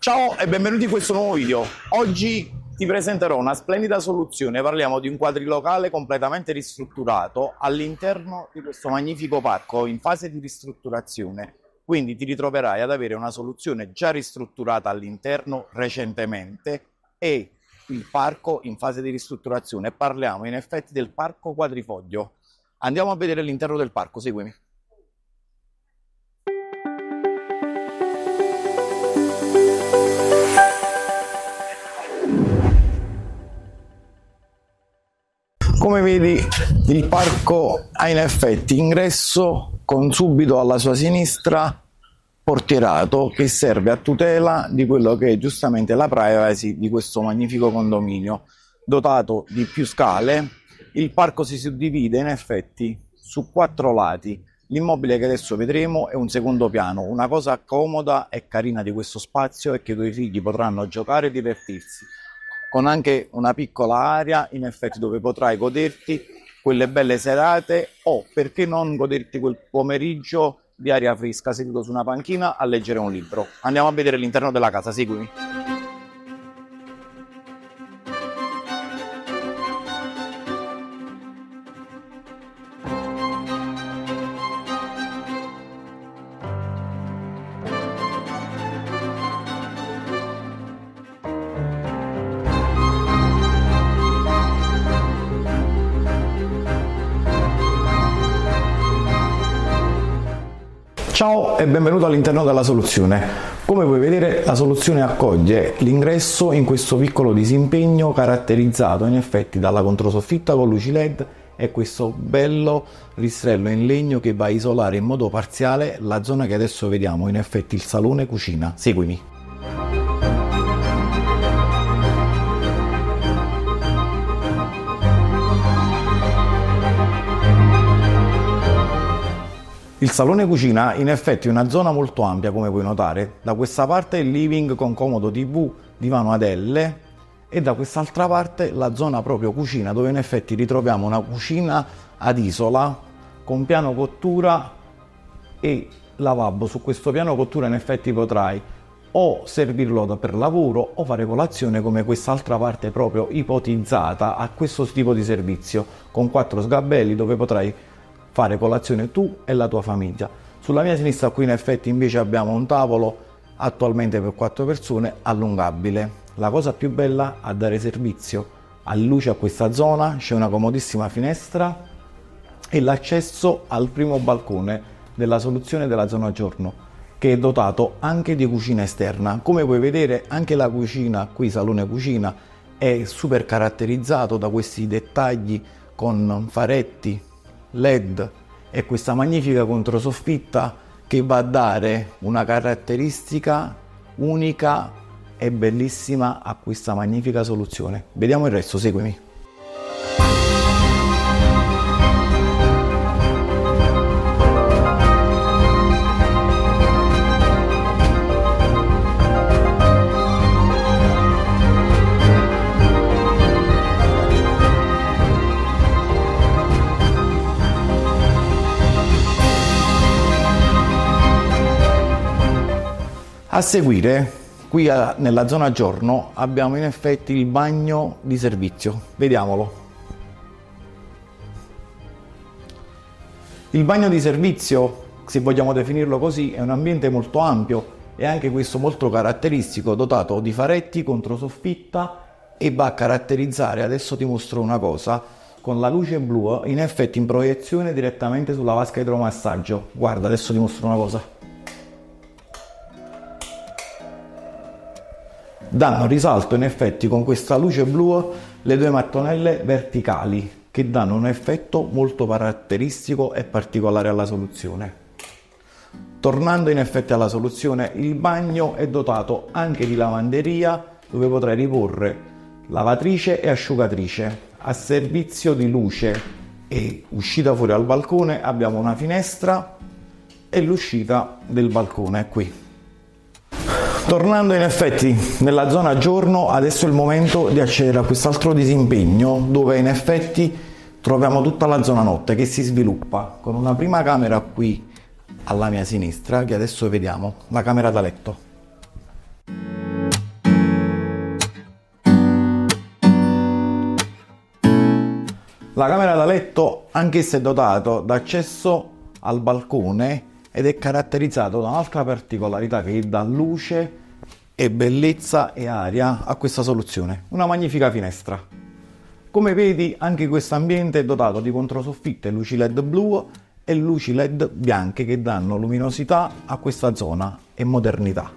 Ciao e benvenuti in questo nuovo video. Oggi ti presenterò una splendida soluzione, parliamo di un quadrilocale completamente ristrutturato all'interno di questo magnifico parco in fase di ristrutturazione. Quindi ti ritroverai ad avere una soluzione già ristrutturata all'interno recentemente e il parco in fase di ristrutturazione. Parliamo in effetti del parco quadrifoglio. Andiamo a vedere l'interno del parco, seguimi. Come vedi il parco ha in effetti ingresso con subito alla sua sinistra portierato che serve a tutela di quello che è giustamente la privacy di questo magnifico condominio dotato di più scale. Il parco si suddivide in effetti su quattro lati. L'immobile che adesso vedremo è un secondo piano. Una cosa comoda e carina di questo spazio è che i tuoi figli potranno giocare e divertirsi con anche una piccola area in effetti dove potrai goderti quelle belle serate o perché non goderti quel pomeriggio di aria fresca seduto su una panchina a leggere un libro. Andiamo a vedere l'interno della casa, seguimi. Ciao e benvenuto all'interno della soluzione. Come puoi vedere la soluzione accoglie l'ingresso in questo piccolo disimpegno caratterizzato in effetti dalla controsoffitta con luci LED e questo bello ristrello in legno che va a isolare in modo parziale la zona che adesso vediamo, in effetti il salone cucina. Seguimi. Il salone cucina in effetti è una zona molto ampia come puoi notare. Da questa parte il living con comodo tv, divano ad L e da quest'altra parte la zona proprio cucina dove in effetti ritroviamo una cucina ad isola con piano cottura e lavabo. Su questo piano cottura in effetti potrai o servirlo per lavoro o fare colazione come quest'altra parte proprio ipotizzata a questo tipo di servizio con quattro sgabelli dove potrai fare colazione tu e la tua famiglia. Sulla mia sinistra qui in effetti invece abbiamo un tavolo attualmente per 4 persone allungabile. La cosa più bella a dare servizio a luce a questa zona c'è una comodissima finestra e l'accesso al primo balcone della soluzione della zona giorno che è dotato anche di cucina esterna. Come puoi vedere anche la cucina, qui salone cucina, è super caratterizzato da questi dettagli con faretti, LED e questa magnifica controsoffitta che va a dare una caratteristica unica e bellissima a questa magnifica soluzione. Vediamo il resto, seguimi. Seguire, qui a, nella zona giorno, abbiamo in effetti il bagno di servizio. Vediamolo. Il bagno di servizio, se vogliamo definirlo così, è un ambiente molto ampio e anche questo molto caratteristico, dotato di faretti, controsoffitta e va a caratterizzare, adesso ti mostro una cosa, con la luce blu in effetti in proiezione direttamente sulla vasca idromassaggio. Guarda, adesso ti mostro una cosa. Danno risalto in effetti con questa luce blu le due mattonelle verticali che danno un effetto molto caratteristico e particolare alla soluzione. Tornando in effetti alla soluzione, il bagno è dotato anche di lavanderia dove potrai riporre lavatrice e asciugatrice. A servizio di luce e uscita fuori al balcone abbiamo una finestra e l'uscita del balcone qui. Tornando in effetti nella zona giorno, adesso è il momento di accedere a quest'altro disimpegno dove in effetti troviamo tutta la zona notte che si sviluppa con una prima camera qui alla mia sinistra che adesso vediamo, la camera da letto. La camera da letto anch'essa è dotata d'accesso al balcone ed è caratterizzato da un'altra particolarità che dà luce e bellezza e aria a questa soluzione, una magnifica finestra. Come vedi anche questo ambiente è dotato di controsoffitte, luci LED blu e luci LED bianche che danno luminosità a questa zona e modernità.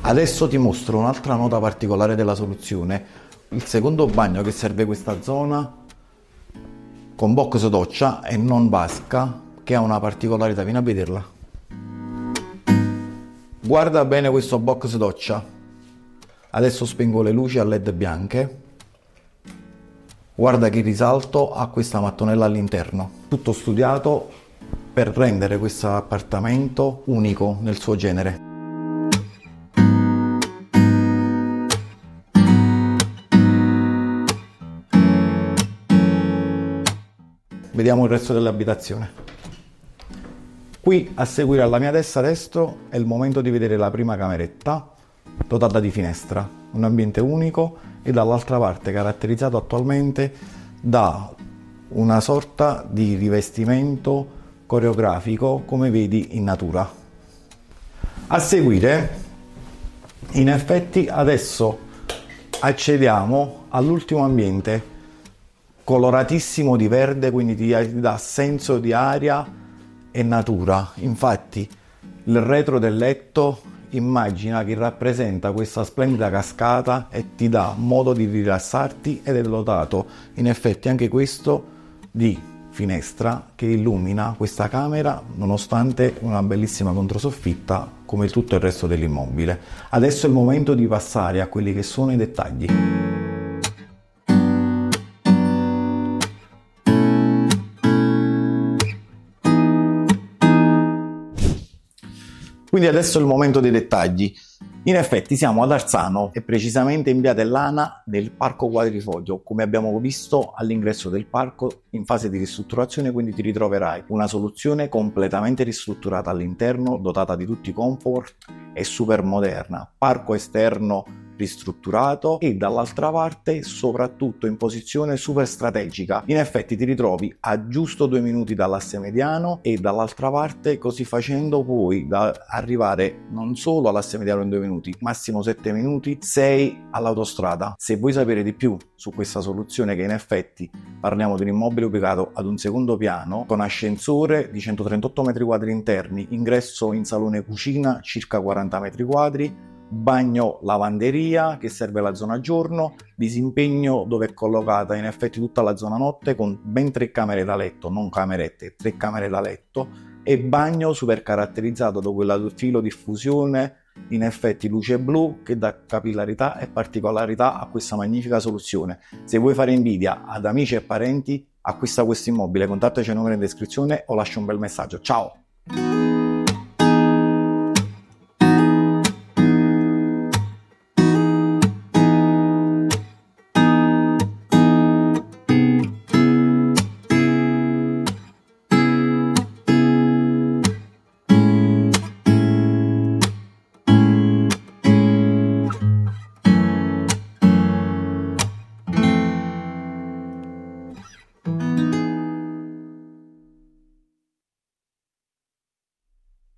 Adesso ti mostro un'altra nota particolare della soluzione. Il secondo bagno che serve questa zona con box doccia e non vasca che ha una particolarità, vieni a vederla. Guarda bene questo box doccia. Adesso spengo le luci a led bianche. Guarda che risalto ha questa mattonella all'interno. Tutto studiato per rendere questo appartamento unico nel suo genere. Vediamo il resto dell'abitazione. Qui a seguire alla mia destra destro è il momento di vedere la prima cameretta dotata di finestra, un ambiente unico e dall'altra parte caratterizzato attualmente da una sorta di rivestimento coreografico come vedi in natura. A seguire, in effetti, adesso accediamo all'ultimo ambiente coloratissimo di verde, quindi ti dà senso di aria e natura. Infatti, il retro del letto immagina che rappresenta questa splendida cascata e ti dà modo di rilassarti ed è dotato in effetti anche questo di finestra che illumina questa camera nonostante una bellissima controsoffitta come tutto il resto dell'immobile. Adesso è il momento di passare a quelli che sono i dettagli. Quindi adesso è il momento dei dettagli. In effetti siamo ad Arzano e precisamente in via dell'Ana del Parco Quadrifoglio, come abbiamo visto all'ingresso del parco in fase di ristrutturazione, quindi ti ritroverai una soluzione completamente ristrutturata all'interno, dotata di tutti i comfort e super moderna. Parco esterno ristrutturato e dall'altra parte soprattutto in posizione super strategica. In effetti ti ritrovi a giusto due minuti dall'asse mediano e dall'altra parte così facendo puoi arrivare non solo all'asse mediano in due minuti, massimo sette minuti, sei all'autostrada. Se vuoi sapere di più su questa soluzione che in effetti parliamo di un immobile ubicato ad un secondo piano con ascensore di 138 metri quadri interni, ingresso in salone cucina circa 40 metri quadri, bagno lavanderia che serve la zona giorno, disimpegno dove è collocata in effetti tutta la zona notte con ben tre camere da letto, non camerette, tre camere da letto e bagno super caratterizzato da quella filo diffusione in effetti luce blu che dà capillarità e particolarità a questa magnifica soluzione. Se vuoi fare invidia ad amici e parenti, acquista questo immobile, contattaci il numero in descrizione o lascia un bel messaggio. Ciao!